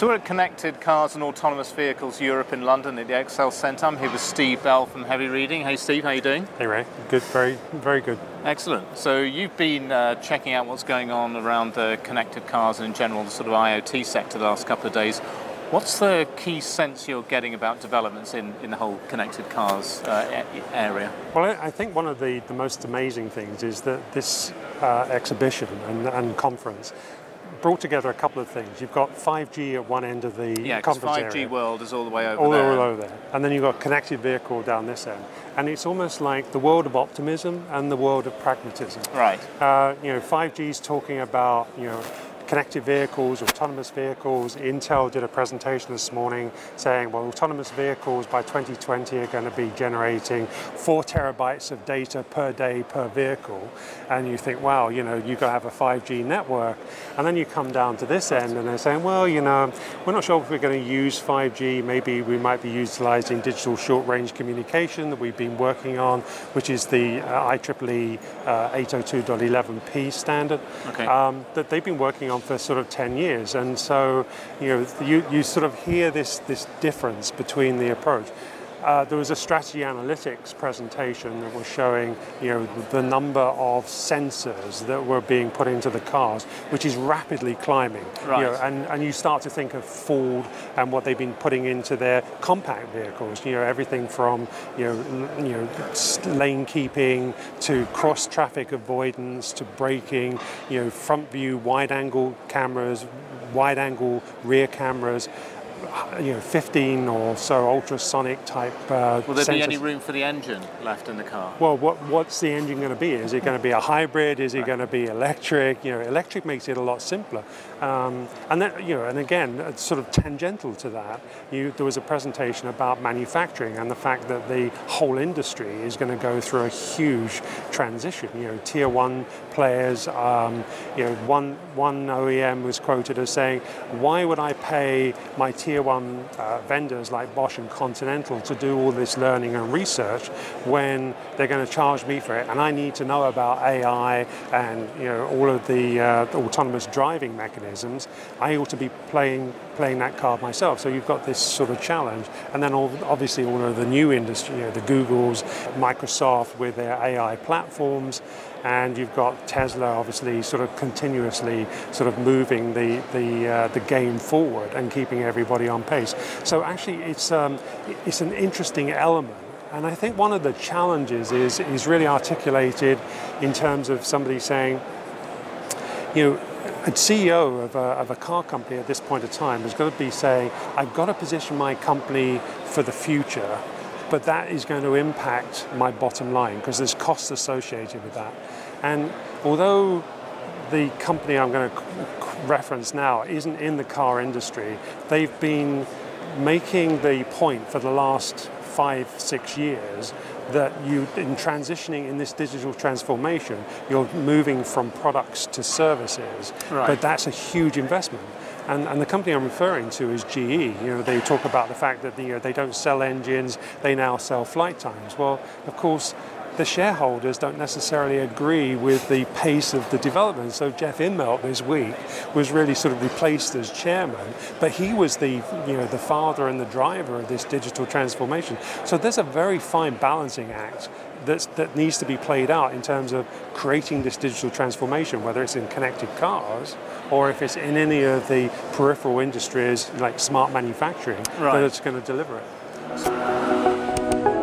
So we're at Connected Cars and Autonomous Vehicles Europe in London at the Excel Centre. I'm here with Steve Bell from Heavy Reading. Hey Steve, how you doing? Hey Ray, good, very, very good. Excellent. So you've been uh, checking out what's going on around the connected cars and in general the sort of IoT sector the last couple of days. What's the key sense you're getting about developments in, in the whole connected cars uh, area? Well, I think one of the, the most amazing things is that this uh, exhibition and, and conference brought together a couple of things. You've got 5G at one end of the yeah, conference 5G area. world is all the way over all there. All over there. And then you've got connected vehicle down this end. And it's almost like the world of optimism and the world of pragmatism. Right. Uh, you know, 5G is talking about, you know, connected vehicles, autonomous vehicles. Intel did a presentation this morning saying, well, autonomous vehicles by 2020 are going to be generating four terabytes of data per day per vehicle. And you think, wow, you know, you've got to have a 5G network. And then you come down to this end and they're saying, well, you know, we're not sure if we're going to use 5G. Maybe we might be utilizing digital short range communication that we've been working on, which is the uh, IEEE uh, 802.11p standard okay. um, that they've been working on for sort of 10 years. And so, you know, you, you sort of hear this, this difference between the approach. Uh, there was a strategy analytics presentation that was showing you know the number of sensors that were being put into the cars, which is rapidly climbing. Right. You know, and, and you start to think of Ford and what they've been putting into their compact vehicles. You know everything from you know you know lane keeping to cross traffic avoidance to braking. You know front view wide angle cameras, wide angle rear cameras you know, 15 or so ultrasonic type. Uh, Will there sensors. be any room for the engine left in the car? Well, what, what's the engine going to be? Is it going to be a hybrid? Is it right. going to be electric? You know, electric makes it a lot simpler. Um, and then, you know, and again, sort of tangential to that, you, there was a presentation about manufacturing and the fact that the whole industry is going to go through a huge transition. You know, tier one players. Um, you know, one one OEM was quoted as saying, "Why would I pay my tier tier one uh, vendors like Bosch and Continental to do all this learning and research when they're going to charge me for it. And I need to know about AI and you know all of the, uh, the autonomous driving mechanisms. I ought to be playing playing that card myself. So you've got this sort of challenge. And then all, obviously all of the new industry you know, the Googles Microsoft with their AI platforms and you've got Tesla obviously sort of continuously sort of moving the the uh, the game forward and keeping everybody on pace. So actually, it's um, it's an interesting element. And I think one of the challenges is is really articulated in terms of somebody saying, you know, a CEO of a, of a, car company at this point of time is going to be saying, I've got to position my company for the future but that is going to impact my bottom line because there's costs associated with that. And although the company I'm going to reference now isn't in the car industry, they've been making the point for the last five, six years that you, in transitioning in this digital transformation, you're moving from products to services. Right. But that's a huge investment. And, and, the company I'm referring to is GE. You know, they talk about the fact that you know, they don't sell engines, they now sell flight times. Well, of course, the shareholders don't necessarily agree with the pace of the development. So Jeff Immelt this week was really sort of replaced as chairman, but he was the you know the father and the driver of this digital transformation. So there's a very fine balancing act that's, that needs to be played out in terms of creating this digital transformation, whether it's in connected cars or if it's in any of the peripheral industries like smart manufacturing, right. that it's going to deliver it.